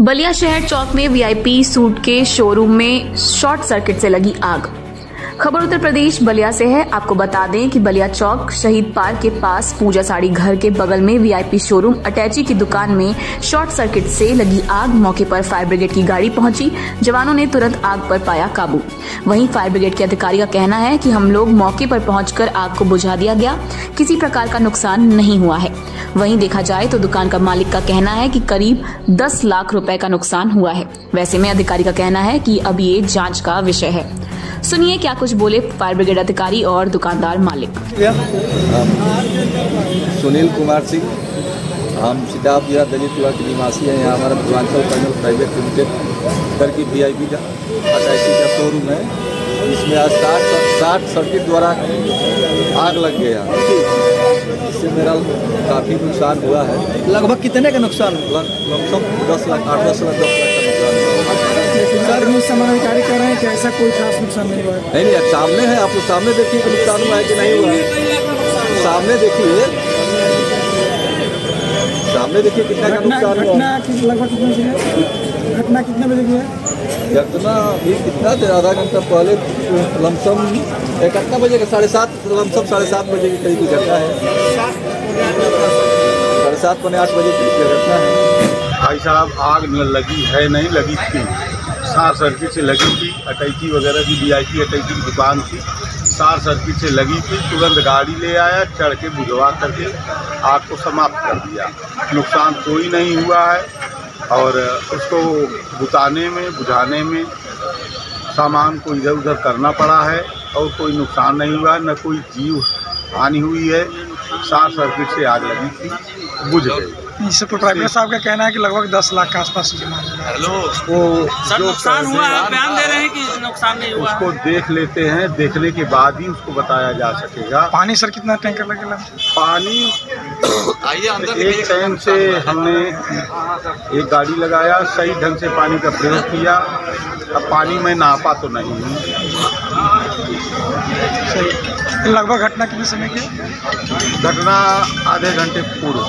बलिया शहर चौक में वीआईपी सूट के शोरूम में शॉर्ट सर्किट से लगी आग। खबर उत्तर प्रदेश बलिया से है। आपको बता दें कि बलिया चौक शहीद पार्क के पास पूजा साड़ी घर के बगल में वीआईपी शोरूम अटैची की दुकान में शॉर्ट सर्किट से लगी आग। मौके पर फायर ब्रिगेड की गाड़ी पहुँची। जवानों ने तुरंत आग पर पाया काबू। वहीं फायर ब्रिगेड के अधिकारी का कहना है कि हम लोग मौके पर पहुंचकर आग को बुझा दिया गया। किसी प्रकार का नुकसान नहीं हुआ है। वहीं देखा जाए तो दुकान का मालिक का कहना है कि करीब 10 लाख रुपए का नुकसान हुआ है। वैसे में अधिकारी का कहना है कि अब ये जाँच का विषय है। सुनिए क्या कुछ बोले फायर ब्रिगेड अधिकारी और दुकानदार मालिक। सुनील कुमार सिंह हम सिताब जिला दलितपुरा के निवासी हैं। यहाँ हमारा पूर्वांचल कर्नल प्राइवेट लिमिटेड घर की वी आई पी का अटैची का शोरूम है। इसमें आज साठ साठ सर्किट द्वारा आग लग गया। इससे मेरा काफ़ी नुकसान हुआ है। लगभग कितने का नुकसान? हुआ लमसम दस लाख आठ दस लाख दस लाख। सर न्यूज़ कह रहे हैं कि ऐसा कोई खास नुकसान नहीं हुआ है। नहीं नहीं सामने है आप सामने देखिए कि नुकसान हुआ है कि नहीं हुआ सामने देखिए। सामने देखिए कितना का नुकसान हुआ। घटना लगभग कितने बजे है? घटना कितने बजे की है? घटना भी कितना देर आधा घंटा पहले लमसम इकहत्तर बजे का साढ़े सात लमसम साढ़े सात बजे के करीब की घटना है। साढ़े सात पौने आठ बजे की घटना है। भाई साहब, आग न लगी है नहीं, लगी थी। शॉर्ट सर्किट से लगी थी, अटैची वगैरह की वी आई अटैची की दुकान थी। शॉर्ट सर्किट से लगी थी, तुरंत गाड़ी ले आया, चढ़ के बुझवा करके आग को समाप्त कर दिया। नुकसान कोई नहीं हुआ है और उसको बुताने में, बुझाने में सामान को इधर उधर करना पड़ा है और कोई नुकसान नहीं हुआ, न कोई जीव हानि हुई है। शॉर्ट सर्किट से आग लगी थी, बुझ गई। इससे प्रोप्राइटर साहब का कहना है कि लगभग दस लाख के आसपास ये मामला है। वो सर नुकसान हुआ है बयान दे रहे हैं कि नुकसान नहीं हुआ? उसको देख लेते हैं देखने के बाद ही उसको बताया जा सकेगा। पानी सर कितना टैंकर लगेगा पानी आइए अंदर एक टाइम से हमने एक गाड़ी लगाया सही ढंग से पानी का प्रयोग किया। अब पानी में नापा तो नहीं हूँ। लगभग घटना कितने समय की घटना आधे घंटे पूर्व।